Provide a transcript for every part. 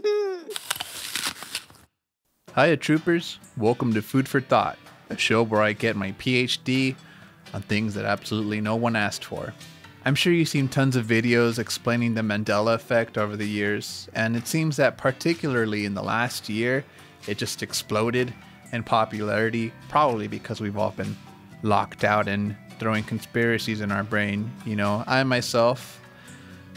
Hiya, troopers. Welcome to Food for Thought, a show where I get my PhD on things that absolutely no one asked for. I'm sure you've seen tons of videos explaining the Mandela effect over the years, and it seems that particularly in the last year, it just exploded in popularity, probably because we've all been locked out and throwing conspiracies in our brain. You know, I myself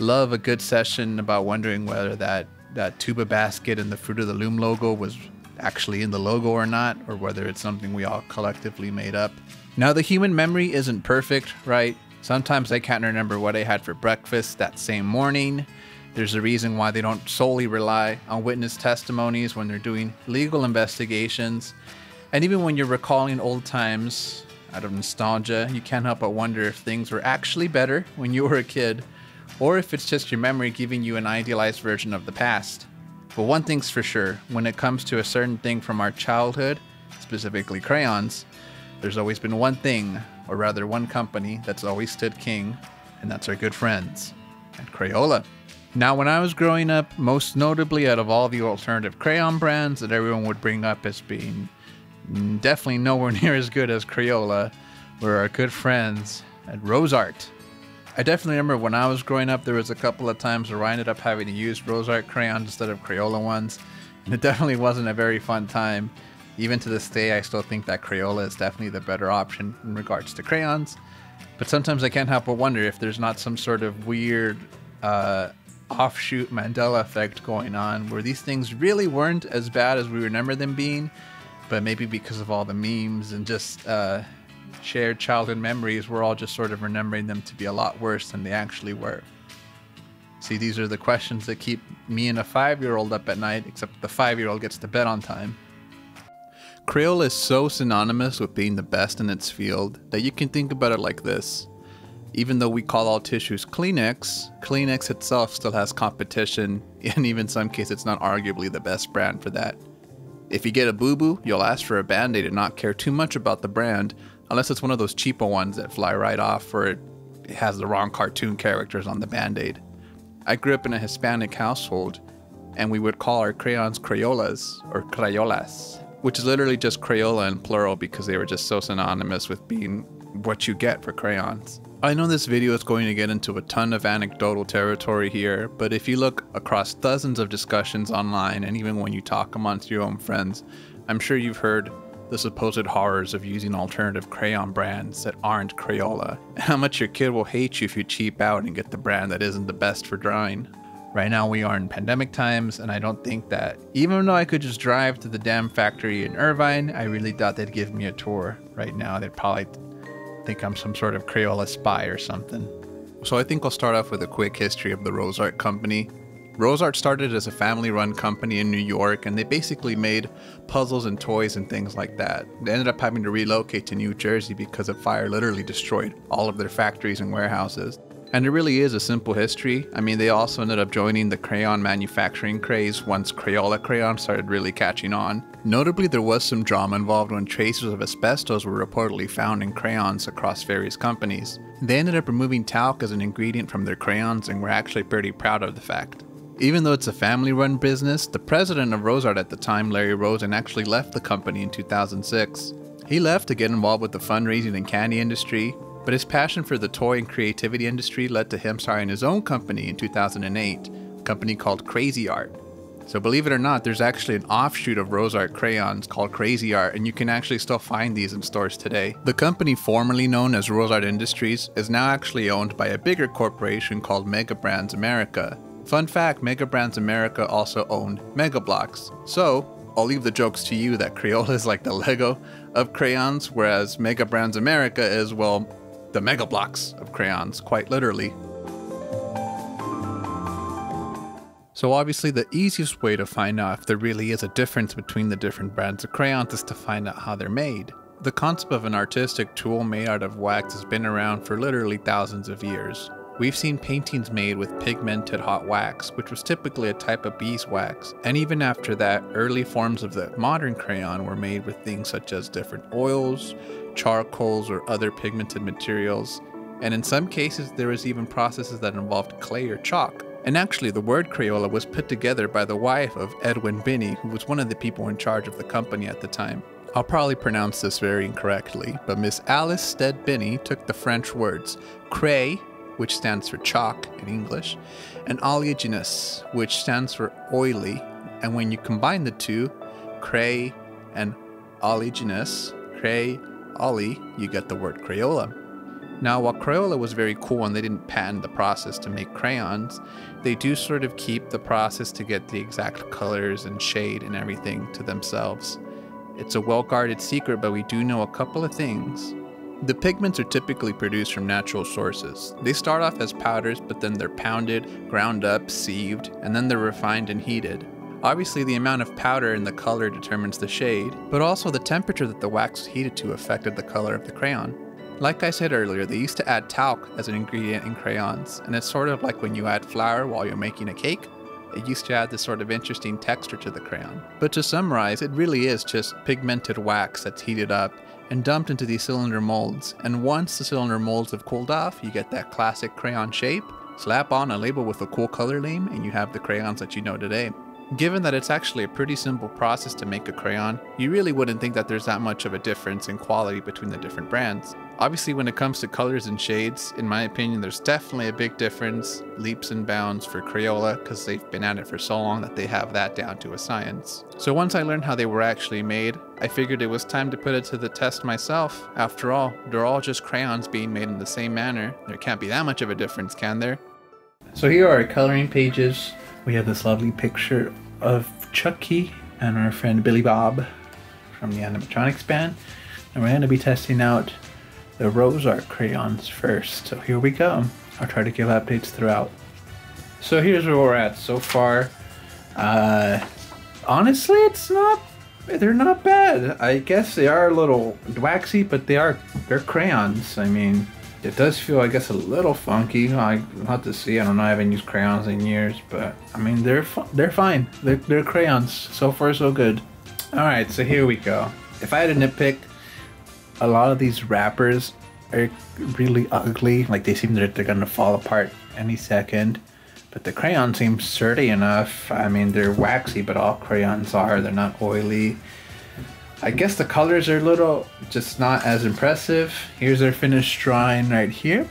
love a good session about wondering whether that, that tuba basket and the Fruit of the Loom logo was actually in the logo or not, or whether it's something we all collectively made up. Now, the human memory isn't perfect, right? Sometimes I can't remember what I had for breakfast that same morning. There's a reason why they don't solely rely on witness testimonies when they're doing legal investigations. And even when you're recalling old times out of nostalgia, you can't help but wonder if things were actually better when you were a kid, or if it's just your memory giving you an idealized version of the past. But one thing's for sure when it comes to a certain thing from our childhood, specifically crayons, there's always been one thing, or rather one company, that's always stood king, and that's our good friends at Crayola. Now, when I was growing up, most notably out of all the alternative crayon brands that everyone would bring up as being definitely nowhere near as good as Crayola, were our good friends at RoseArt. I definitely remember when I was growing up, there was a couple of times where I ended up having to use rose art crayons instead of Crayola ones, and it definitely wasn't a very fun time. Even to this day, I still think that Crayola is definitely the better option in regards to crayons. But sometimes I can't help but wonder if there's not some sort of weird uh, offshoot Mandela effect going on where these things really weren't as bad as we remember them being, but maybe because of all the memes and just uh, shared childhood memories, we're all just sort of remembering them to be a lot worse than they actually were. See, these are the questions that keep me and a five year old up at night, except the five year old gets to bed on time. Crayola is so synonymous with being the best in its field that you can think about it like this. Even though we call all tissues Kleenex, Kleenex itself still has competition, and even some cases, it's not arguably the best brand for that. If you get a boo boo, you'll ask for a band aid and not care too much about the brand, unless it's one of those cheapo ones that fly right off or it has the wrong cartoon characters on the band aid. I grew up in a Hispanic household, and we would call our crayons Crayolas or Crayolas which is literally just Crayola in plural because they were just so synonymous with being what you get for crayons. I know this video is going to get into a ton of anecdotal territory here, but if you look across dozens of discussions online and even when you talk amongst your own friends, I'm sure you've heard the supposed horrors of using alternative crayon brands that aren't Crayola, and how much your kid will hate you if you cheap out and get the brand that isn't the best for drawing. Right now, we are in pandemic times, and I don't think that even though I could just drive to the damn factory in Irvine, I really thought they'd give me a tour. Right now, they'd probably think I'm some sort of Crayola spy or something. So I think I'll start off with a quick history of the Rose Art Company. RoseArt started as a family run company in New York, and they basically made puzzles and toys and things like that. They ended up having to relocate to New Jersey because a fire literally destroyed all of their factories and warehouses. And it really is a simple history. I mean, they also ended up joining the crayon manufacturing craze once Crayola crayon started really catching on. Notably, there was some drama involved when traces of asbestos were reportedly found in crayons across various companies. They ended up removing talc as an ingredient from their crayons and were actually pretty proud of the fact. Even though it's a family run business, the president of RoseArt at the time, Larry Rosen, actually left the company in 2006. He left to get involved with the fundraising and candy industry, but his passion for the toy and creativity industry led to him starting his own company in 2008, a company called Cra-Z-Art. So believe it or not, there's actually an offshoot of RoseArt crayons called Cra-Z-Art, and you can actually still find these in stores today. The company formerly known as RoseArt Industries is now actually owned by a bigger corporation called Mega Brands America. Fun fact, Mega Brands America also owned Mega Bloks. So, I'll leave the jokes to you that Crayola is like the Lego of crayons, whereas Mega Brands America is, well, the Mega Bloks of crayons, quite literally. So obviously the easiest way to find out if there really is a difference between the different brands of crayons is to find out how they're made. The concept of an artistic tool made out of wax has been around for literally thousands of years. We've seen paintings made with pigmented hot wax, which was typically a type of beeswax, and even after that, early forms of the modern crayon were made with things such as different oils, charcoals, or other pigmented materials, and in some cases there was even processes that involved clay or chalk. And actually, the word Crayola was put together by the wife of Edwin Binney, who was one of the people in charge of the company at the time. I'll probably pronounce this very incorrectly, but Miss Alice Stead Binney took the French words cray, which stands for chalk in English, and oleaginous, which stands for oily, and when you combine the two, cray and oleaginous, cray, oli, you get the word Crayola. Now, while Crayola was very cool and they didn't patent the process to make crayons, they do sort of keep the process to get the exact colors and shade and everything to themselves. It's a well guarded secret, but we do know a couple of things. The pigments are typically produced from natural sources. They start off as powders, but then they're pounded, ground up, sieved, and then they're refined and heated. Obviously, the amount of powder and the color determines the shade, but also the temperature that the wax was heated to affected the color of the crayon. Like I said earlier, they used to add talc as an ingredient in crayons, and it's sort of like when you add flour while you're making a cake. It used to add this sort of interesting texture to the crayon. But to summarize, it really is just pigmented wax that's heated up and dumped into these cylinder molds. And once the cylinder molds have cooled off, you get that classic crayon shape. Slap on a label with a cool color name, and you have the crayons that you know today. Given that it's actually a pretty simple process to make a crayon, you really wouldn't think that there's that much of a difference in quality between the different brands. Obviously, when it comes to colors and shades, in my opinion, there's definitely a big difference, leaps and bounds for Crayola, because they've been at it for so long that they have that down to a science. So once I learned how they were actually made, I figured it was time to put it to the test myself. After all, they're all just crayons being made in the same manner. There can't be that much of a difference, can there? So here are our coloring pages. We have this lovely picture of Chucky and our friend Billy Bob from the animatronics band. And we're going to be testing out the Rose Art crayons first. So here we go. I'll try to give updates throughout. So here's where we're at so far. Uh, honestly, it's not. They're not bad. I guess they are a little waxy, but they are. They're crayons. I mean, it does feel, I guess, a little funky. I have to see. I don't know. I haven't used crayons in years, but I mean, they're they're fine. They're, they're crayons. So far, so good. All right, so here we go. If I had a nitpick, a lot of these wrappers are really ugly. Like they seem that they're gonna fall apart any second. But the crayon seems sturdy enough. I mean, they're waxy, but all crayons are. They're not oily. I guess the colors are a little just not as impressive. Here's their finished drawing right here.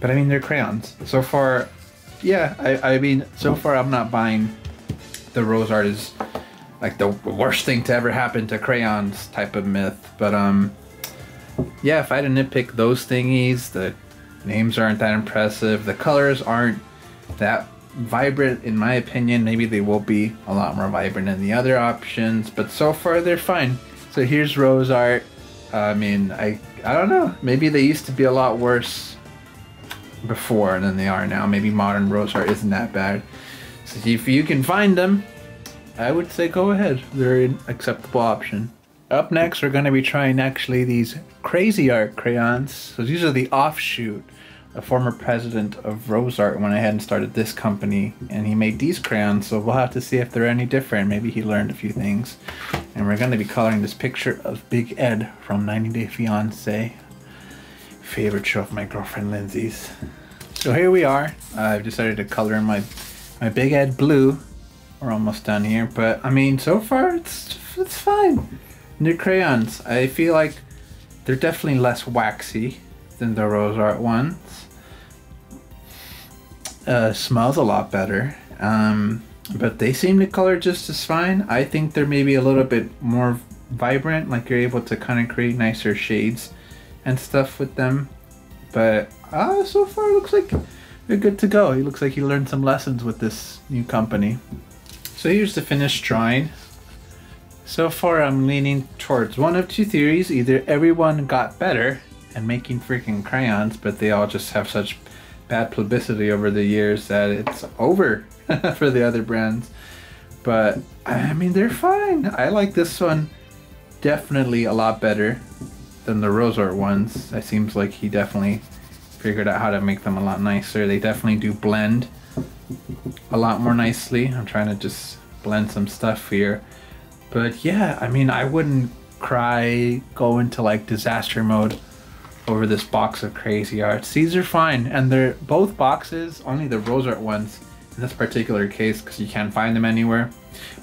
But I mean, they're crayons. So far, yeah, I, I mean, so far I'm not buying the rose art is like the worst thing to ever happen to crayons type of myth. But um, yeah, if I had to nitpick those thingies, the names aren't that impressive. The colors aren't that vibrant in my opinion. Maybe they will be a lot more vibrant than the other options, but so far they're fine. So here's rose art. I mean, I I don't know. Maybe they used to be a lot worse before than they are now. Maybe modern rose art isn't that bad. So if you can find them, I would say go ahead. They're an acceptable option. Up next, we're going to be trying actually these Cra-Z-Art crayons. So these are the offshoot a former president of Rose Art went ahead and started this company and he made these crayons so we'll have to see if they're any different maybe he learned a few things and we're going to be coloring this picture of Big Ed from 90 Day Fiance favorite show of my girlfriend Lindsey's so here we are I've decided to color my my Big Ed blue we're almost done here but I mean so far it's it's fine new crayons I feel like they're definitely less waxy than the Rose Art ones uh, smells a lot better. Um, but they seem to color just as fine. I think they're maybe a little bit more vibrant, like you're able to kind of create nicer shades and stuff with them. But uh, so far, it looks like they're good to go. He looks like he learned some lessons with this new company. So here's the finished drawing. So far, I'm leaning towards one of two theories. Either everyone got better and making freaking crayons, but they all just have such bad publicity over the years that it's over for the other brands. But I mean, they're fine. I like this one definitely a lot better than the Rose Art ones. It seems like he definitely figured out how to make them a lot nicer. They definitely do blend a lot more nicely. I'm trying to just blend some stuff here. But yeah, I mean, I wouldn't cry, go into like disaster mode over this box of Cra-Z-Arts. These are fine, and they're both boxes, only the rose art ones in this particular case because you can't find them anywhere.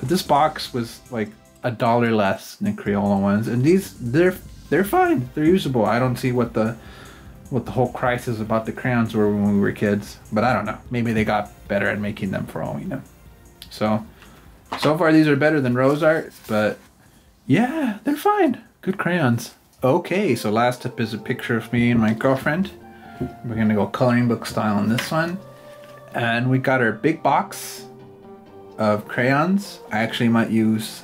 But this box was like a dollar less than Crayola ones, and these they're they're fine. They're usable. I don't see what the what the whole crisis about the crayons were when we were kids, but I don't know. Maybe they got better at making them for all we know. So, so far these are better than rose art, but yeah, they're fine. Good crayons. Okay, so last up is a picture of me and my girlfriend. We're gonna go coloring book style on this one. And we got our big box of crayons. I actually might use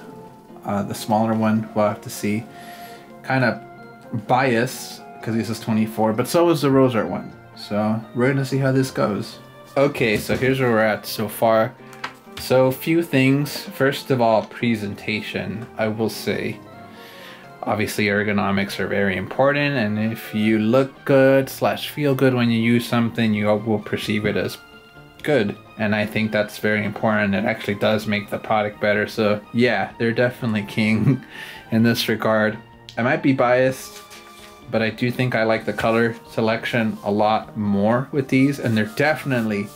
uh, the smaller one. We'll have to see. Kind of biased because this is 24, but so is the rose art one. So we're gonna see how this goes. Okay, so here's where we're at so far. So few things. First of all, presentation. I will say, obviously ergonomics are very important, and if you look good slash feel good when you use something, you will perceive it as good. And I think that's very important. It actually does make the product better. So yeah, they're definitely king in this regard. I might be biased but I do think I like the color selection a lot more with these, and they're definitely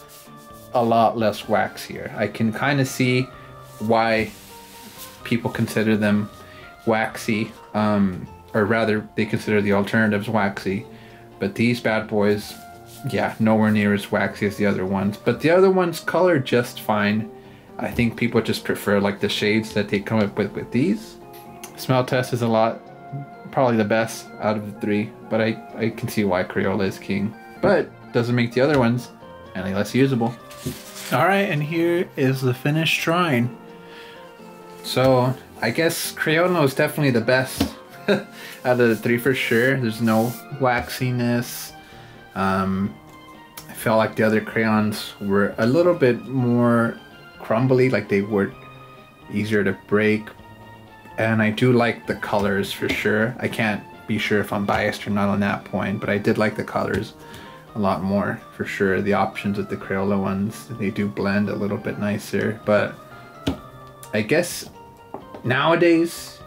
a lot less wax here. I can kind of see why people consider them waxy, um, or rather, they consider the alternatives waxy. But these bad boys, yeah, nowhere near as waxy as the other ones. But the other ones color just fine. I think people just prefer like the shades that they come up with with these. Smell test is a lot probably the best out of the three, but I, I can see why Crayola is king. But doesn't make the other ones any less usable. Alright, and here is the finished drawing. So, I guess Crayola is definitely the best out of the three for sure. There's no waxiness. Um, I felt like the other crayons were a little bit more crumbly, like they were easier to break, and I do like the colors for sure. I can't be sure if I'm biased or not on that point, but I did like the colors a lot more for sure. The options with the Crayola ones, they do blend a little bit nicer, but I guess nowadays,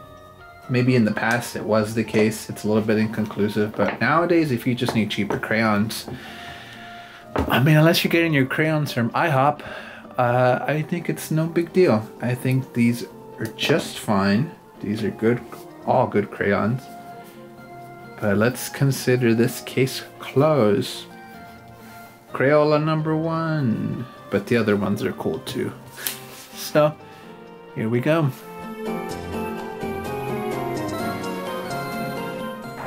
maybe in the past it was the case, it's a little bit inconclusive, but nowadays if you just need cheaper crayons, I mean, unless you're getting your crayons from IHOP, uh, I think it's no big deal. I think these are just fine. These are good, all good crayons. But let's consider this case closed. Crayola number one. But the other ones are cool too. so, here we go.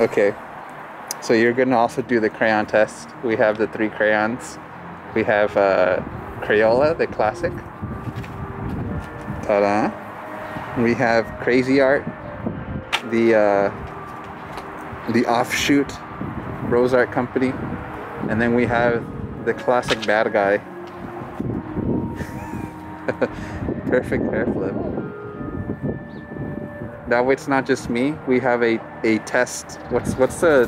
Okay, so you're gonna also do the crayon test. We have the three crayons. We have uh, Crayola, the classic. Ta-da we have Cra-Z-Art, the uh, the offshoot Rose Art Company, and then we have the classic bad guy. Perfect hair flip. That way it's not just me. We have a, a test. What's what's the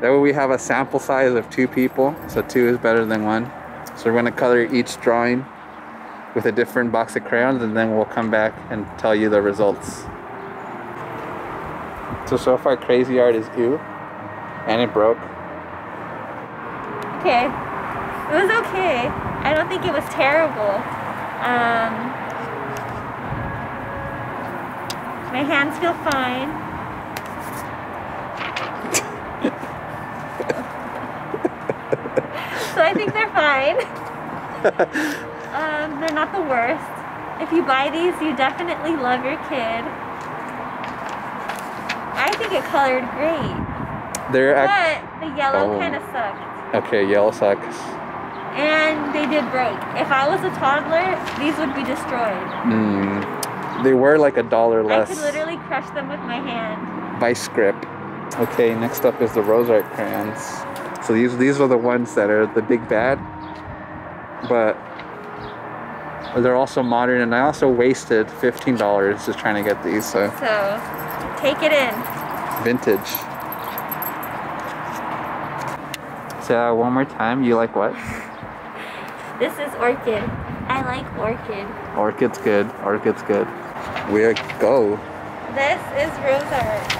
that way we have a sample size of two people, so two is better than one. So we're gonna color each drawing with a different box of crayons and then we'll come back and tell you the results. So, so far Cra-Z-Art is ew. And it broke. Okay. It was okay. I don't think it was terrible. Um, my hands feel fine. so I think they're fine. Um, they're not the worst. If you buy these, you definitely love your kid. I think it colored great. They're but the yellow oh. kind of sucked. Okay, yellow sucks. And they did break. If I was a toddler, these would be destroyed. Mm. They were like a dollar less. I could literally crush them with my hand. Vice grip. Okay, next up is the Rose Art crayons. So these these are the ones that are the big bad. But they're also modern, and I also wasted $15 just trying to get these. So, so take it in. Vintage. Say uh, one more time. You like what? This is orchid. I like orchid. Orchid's good. Orchid's good. We go. This is rose art.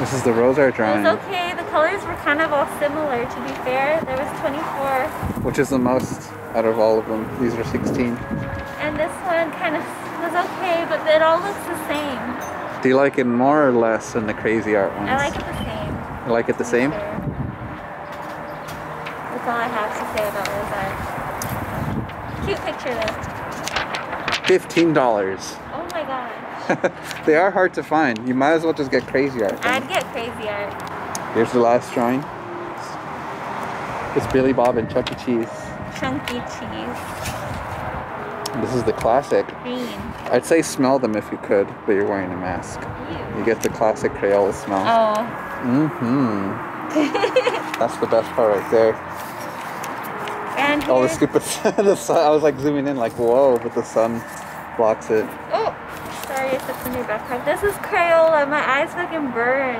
This is the rose art It drawing. was okay. The colors were kind of all similar, to be fair. There was 24, Which is the most out of all of them? These are 16. and this one kind of was okay, but it all looks the same. Do you like it more or less than the Cra-Z-Art ones? I like it the same. You like it the same? That's all I have to say about rose art. Cute picture though. $15. They are hard to find. You might as well just get Cra-Z-Art. I'd get Cra-Z-Art. Here's the last drawing. It's Billy Bob and Chuck E. Cheese. Chunky cheese. This is the classic. Green. I'd say smell them if you could, but you're wearing a mask. Ew. You get the classic Crayola smell. Oh. Mm-hmm. That's the best part right there. And Oh, the stupid the sun. I was like zooming in, like whoa, but the sun blocks it. Up in your backpack. This is Crayola. My eyes fucking burn.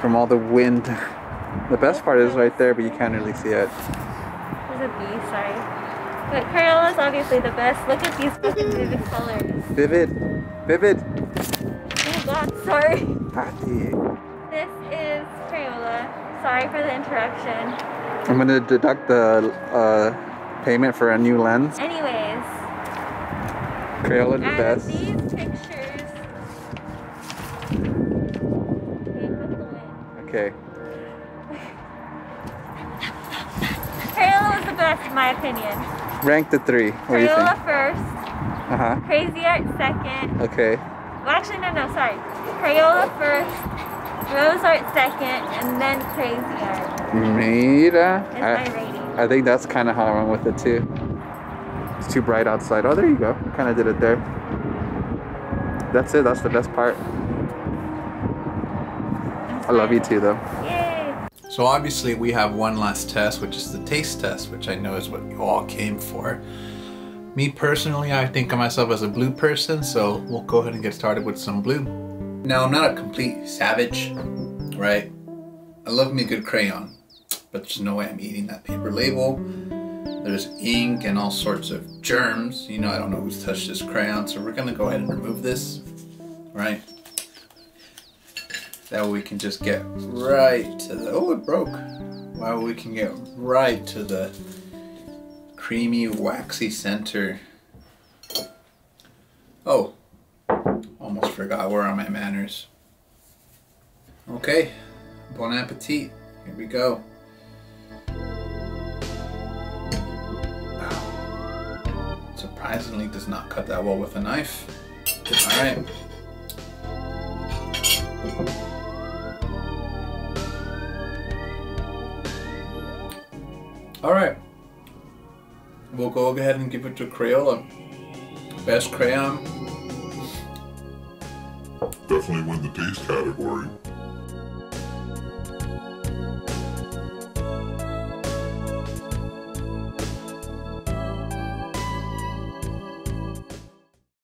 from all the wind. The best part is right there, but you can't really see it. There's a bee, sorry. But Crayola is obviously the best. Look at these fucking vivid colors. Vivid, vivid. Oh god, sorry. Patty. This is Crayola. Sorry for the interruption. I'm gonna deduct the uh, payment for a new lens. Anyways, Crayola the best. these pictures came with the win. Okay. Crayola was the best in my opinion. Rank the three. What do you think? Crayola first, Uh huh. Cra-Z-Art second. Okay. Well, actually, no, no, sorry. Crayola first, Rose Art second, and then Crazy Art Mira. is my I, rating. I think that's kind of how I went with it too. It's too bright outside. Oh, there you go. Kind of did it there. That's it. That's the best part. I love you too, though. So obviously we have one last test, which is the taste test, which I know is what you all came for. Me personally, I think of myself as a blue person, so we'll go ahead and get started with some blue. Now I'm not a complete savage, right? I love me a good crayon, but there's no way I'm eating that paper label. There's ink and all sorts of germs. You know, I don't know who's touched this crayon, so we're gonna go ahead and remove this, right? That way we can just get right to the, oh it broke. Wow, we can get right to the creamy waxy center. Oh, almost forgot where are my manners. Okay, bon appetit, here we go. Surprisingly does not cut that well with a knife. Alright. All right. We'll go ahead and give it to Crayola. Best crayon. Definitely win the taste category.